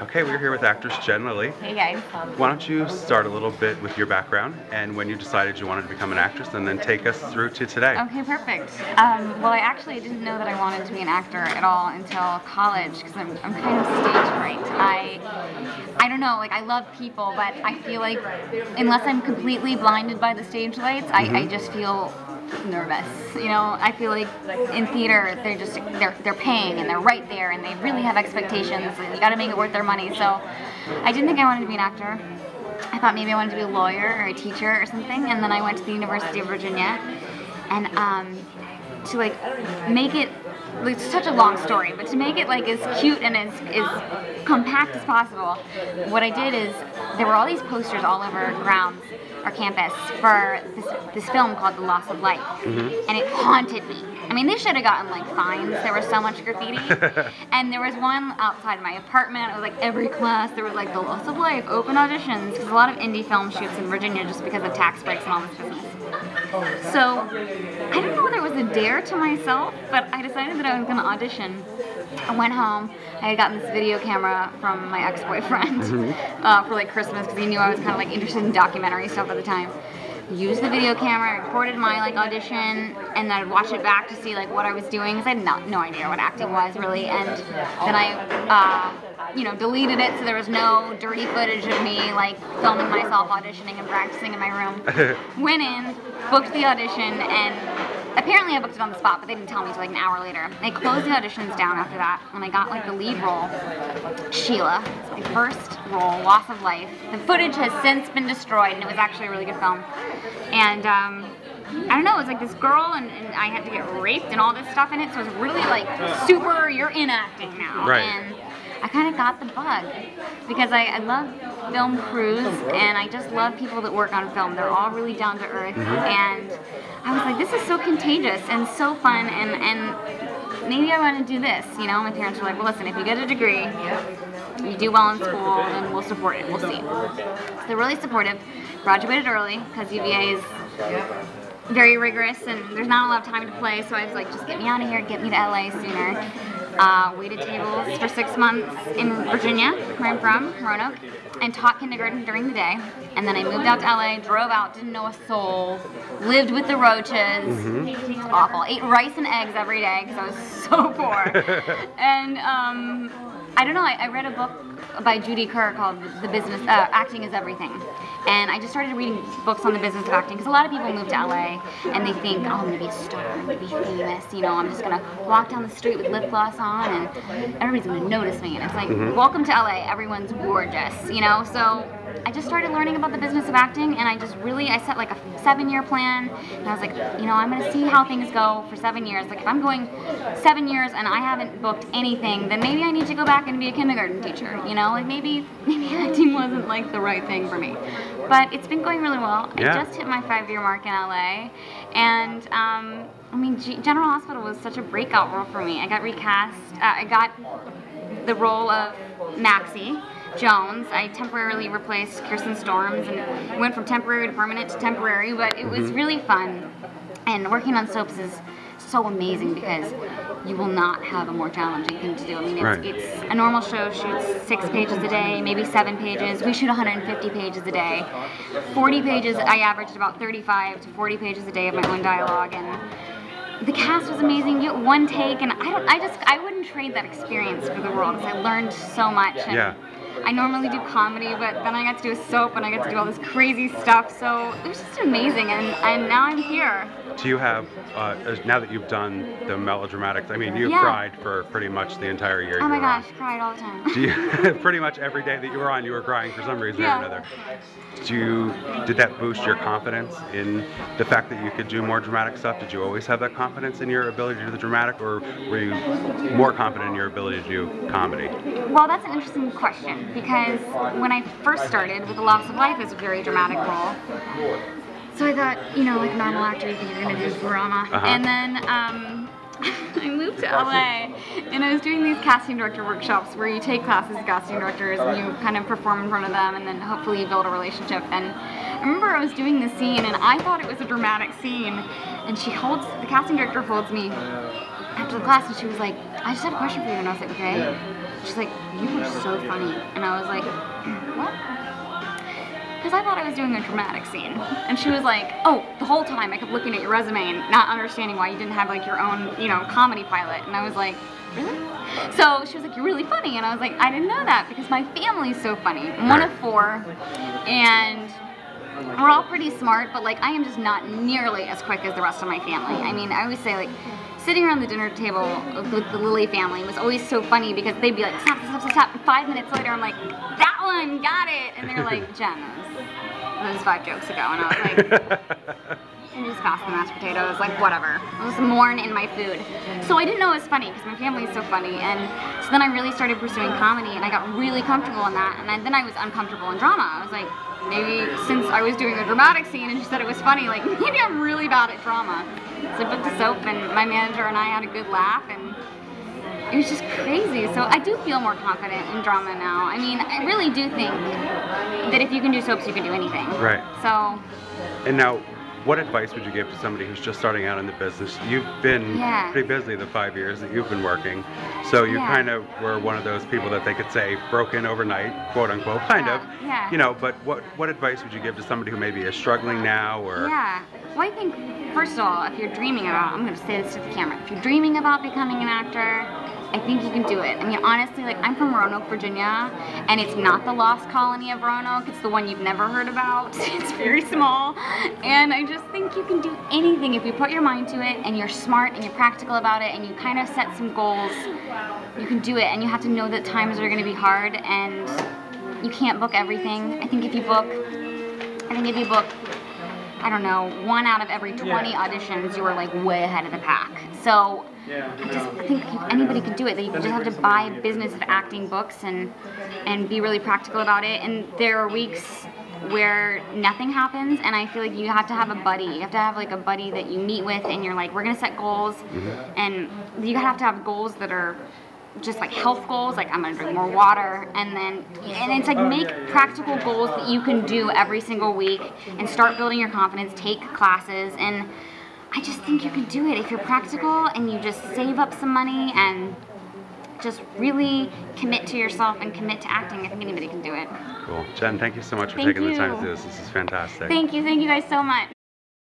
Okay, we're here with actress Jen Lilley. Hey guys. Why don't you start a little bit with your background and when you decided you wanted to become an actress and then take us through to today. Okay, perfect. Um, well, I actually didn't know that I wanted to be an actor at all until college because I'm, I'm kind of stage fright. I, I don't know, like I love people, but I feel like unless I'm completely blinded by the stage lights, I, I just feel nervous. You know, I feel like in theater they're just they're they're paying and they're right there and they really have expectations and you got to make it worth their money. So I didn't think I wanted to be an actor. I thought maybe I wanted to be a lawyer or a teacher or something, and then I went to the University of Virginia, and um, to like make it it's such a long story, but to make it like as cute and as, as compact as possible, what I did is there were all these posters all over grounds our campus for this, this film called The Loss of Life, mm-hmm. and it haunted me. I mean, they should have gotten like fines. There was so much graffiti, and there was one outside my apartment. It was like every class. There was like The Loss of Life, open auditions, because a lot of indie film shoots in Virginia just because of tax breaks and all this business. So I don't know whether it was a dare to myself, but I decided that I was going to audition. I went home. I had gotten this video camera from my ex-boyfriend uh, for like Christmas because he knew I was kind of like interested in documentary stuff at the time. Used the video camera, recorded my like audition, and then I'd watch it back to see like what I was doing because I had not, no idea what acting was really. And then I, uh, you know, deleted it so there was no dirty footage of me like filming myself auditioning and practicing in my room. Went in, booked the audition, and apparently I booked it on the spot, but they didn't tell me until like an hour later. They closed the auditions down after that, and I got like the lead role, Sheila. It's my first role, Loss of Life. The footage has since been destroyed, and it was actually a really good film. And um, I don't know, it was like this girl, and, and I had to get raped and all this stuff in it, so it was really like super, you're in acting now. Right. And I kind of got the bug because I, I love film crews oh, and I just love people that work on film. They're all really down to earth, mm-hmm. and I was like, this is so contagious and so fun, and and maybe I want to do this. You know, my parents were like, well, listen, if you get a degree, you do well in school, then we'll support it. We'll see. So they're really supportive. Graduated early because UVA is very rigorous and there's not a lot of time to play so I was like just get me out of here get me to LA sooner uh, waited tables for six months in Virginia where I'm from Roanoke. And taught kindergarten during the day and then I moved out to LA drove out didn't know a soul lived with the roaches. It was awful. Ate rice and eggs every day because I was so poor. And um, I don't know I, I read a book by Judy Kerr called The Business uh, Acting is Everything. And I just started reading books on the business of acting because a lot of people move to LA and they think, oh, I'm going to be a star, I'm going to be famous, you know, I'm just going to walk down the street with lip gloss on and everybody's going to notice me. And it's like, welcome to LA, everyone's gorgeous, you know? So I just started learning about the business of acting and I just really, I set like a seven year plan and I was like, you know, I'm going to see how things go for seven years. Like if I'm going seven years and I haven't booked anything, then maybe I need to go back and be a kindergarten teacher, you know? Like maybe, maybe acting wasn't like the right thing for me. But it's been going really well. Yeah. I just hit my five year mark in LA and um, I mean, G- General Hospital was such a breakout role for me. I got recast, uh, I got the role of Maxie Jones. I temporarily replaced Kirsten Storms and went from temporary to permanent to temporary, but it was mm-hmm. really fun. And working on soaps is so amazing because you will not have a more challenging thing to do. I mean, it's, Right. it's a normal show shoots six pages a day, maybe seven pages. We shoot 150 pages a day. 40 pages, I averaged about 35 to 40 pages a day of my own dialogue, and the cast was amazing. You get one take, and I don't. I just I wouldn't trade that experience for the world because I learned so much. And Yeah. I normally do comedy, but then I got to do a soap, and I got to do all this crazy stuff. So it was just amazing, and and now I'm here. Do you have, uh, now that you've done the melodramatics, I mean, you Yeah. cried for pretty much the entire year Oh my were on. gosh, cried all the time. Do you, pretty much every day that you were on, you were crying for some reason Yeah. or another. Do you, did that boost your confidence in the fact that you could do more dramatic stuff? Did you always have that confidence in your ability to do the dramatic, or were you more confident in your ability to do comedy? Well, that's an interesting question because when I first started with The Loss of Life, was a very dramatic role. So I thought, you know, like a normal actor, you think you're gonna do drama. Uh-huh. And then um, I moved to LA and I was doing these casting director workshops where you take classes with casting directors and you kind of perform in front of them and then hopefully you build a relationship. And I remember I was doing the scene and I thought it was a dramatic scene and she holds, the casting director holds me after the class and she was like, I just had a question for you. And I was like, okay. She's like, you were so funny. And I was like, what? Because I thought I was doing a dramatic scene. And she was like, oh, the whole time I kept looking at your resume and not understanding why you didn't have like your own, you know, comedy pilot. And I was like, really? So she was like, you're really funny. And I was like, I didn't know that because my family's so funny. I'm one of four. And we're all pretty smart, but like I am just not nearly as quick as the rest of my family. I mean, I always say like sitting around the dinner table with the Lilley family was always so funny because they'd be like, stop, stop, stop, stop. And five minutes later, I'm like, that one, got it. And they're like, Jen, that was five jokes ago. And I was like, and just pass the mashed potatoes, like whatever. It was mourn in my food. So I didn't know it was funny because my family is so funny. And so then I really started pursuing comedy and I got really comfortable in that. And I, then I was uncomfortable in drama. I was like, maybe since I was doing a dramatic scene and she said it was funny, like maybe I'm really bad at drama. So I booked a soap and my manager and I had a good laugh and it was just crazy. So I do feel more confident in drama now. I mean, I really do think that if you can do soaps, you can do anything. Right. So And now, what advice would you give to somebody who's just starting out in the business? You've been Yeah. pretty busy the five years that you've been working, so you Yeah. kind of were one of those people that they could say broke in overnight, quote unquote, kind Yeah, of. yeah. You know, but what what advice would you give to somebody who maybe is struggling now, or Yeah. Well, I think, first of all, if you're dreaming about, I'm going to say this to the camera, if you're dreaming about becoming an actor, I think you can do it. I mean, honestly, like, I'm from Roanoke, Virginia, and it's not the lost colony of Roanoke. It's the one you've never heard about. It's very small. And I just think you can do anything if you put your mind to it and you're smart and you're practical about it and you kind of set some goals. You can do it, and you have to know that times are going to be hard and you can't book everything. I think if you book, I think if you book I don't know, one out of every 20 auditions, you were like way ahead of the pack. So I just think if anybody could do it. That you just have to buy business of acting books and and be really practical about it. And there are weeks where nothing happens, and I feel like you have to have a buddy. You have to have like a buddy that you meet with, and you're like, we're gonna set goals, mm-hmm. and you have to have goals that are just like health goals, like I'm gonna drink more water, and then and it's like make practical goals that you can do every single week, and start building your confidence. Take classes, and I just think you can do it if you're practical and you just save up some money and just really commit to yourself and commit to acting. I think anybody can do it. cool? Jen, thank you so much for Thank taking the time to do this. This is fantastic. Thank you, thank you guys so much.